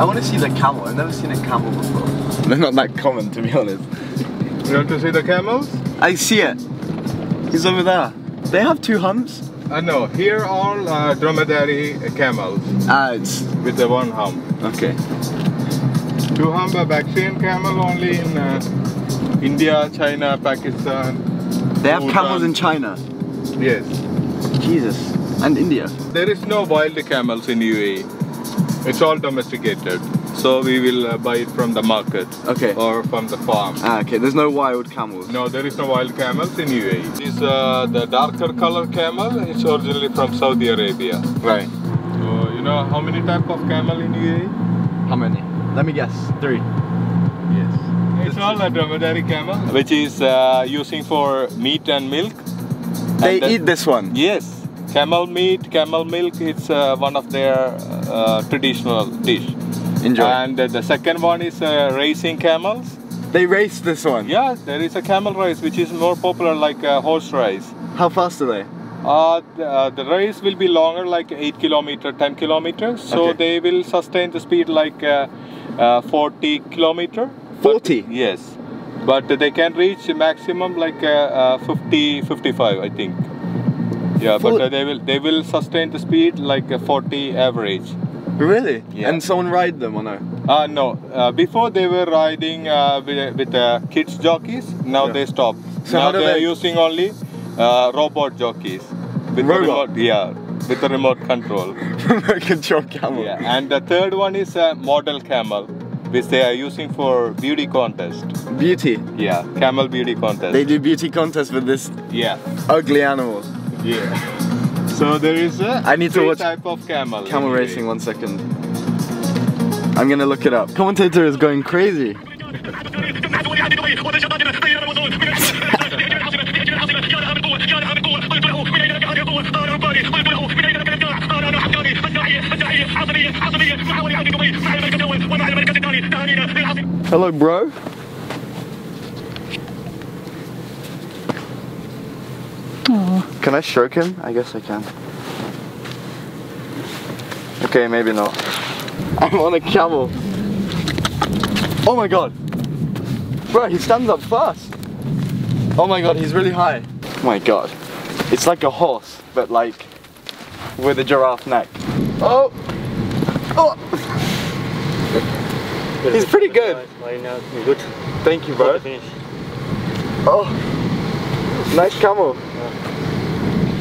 I want to see the camel. I've never seen a camel before. They're not that common, to be honest. You want to see the camels? I see it. He's over there. They have two humps. Uh, no, here all uh, dromedary camels Ah, it's with the one hump. okay. Two hump are Bactrian camel only in uh, India, China, Pakistan. They have Bhutan. camels in China. Yes. Jesus. And India. There is no wild camels in UAE. It's all domesticated. So we will uh, buy it from the market Okay. or from the farm. Ah, okay. There's no wild camels. No, there is no wild camels in UAE. This uh, the darker color camel. It's originally from Saudi Arabia. Right. So you know how many type of camel in UAE? How many? Let me guess. Three. Yes. It's all a dromedary camel, which is uh, using for meat and milk. They And eat this one. Yes, camel meat, camel milk. It's uh, one of their uh, traditional dish. Enjoy. And the second one is uh, racing camels. they race this one. Yeah, there is a camel race which is more popular like uh, horse race. How fast are they? Uh, the, uh, the race will be longer, like 8 kilometer, 10 kilometers. So Okay. they will sustain the speed like uh, uh, 40 kilometer. But- 40? yes. But they can reach maximum like uh, uh, 50, 55, I think. Yeah, but Full- uh, they will they will sustain the speed like a 40 average. Really? Yeah. And someone ride them or no? Uh, no, uh, before they were riding uh, with, with uh, kids jockeys. Now Yeah. they stop. So now how they are they- using only uh, robot jockeys with the Robot? remote. Yeah, with the remote control. Control camel. Yeah, and the third one is a model camel, which they are using for beauty contest. Beauty. Yeah, camel beauty contest. They do beauty contest with this yeah, ugly animal. Yeah. So there is a I need to watch type of camel. Camel in racing, one second. I'm gonna look it up. Commentator is going crazy. Hello, bro. Can I stroke him? I guess I can. Okay, maybe not. I'm on a camel. Oh my god. Bro, he stands up fast. Oh my god, he's really high. Oh my god. It's like a horse, but like with a giraffe neck. Oh! Oh! He's pretty good. Why not? Good. Thank you, bro. Finish. Oh! Nice camel.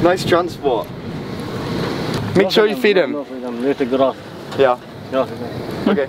Nice transport. Make sure you feed him. No, feed him. Little grass. Yeah. Yeah. Okay.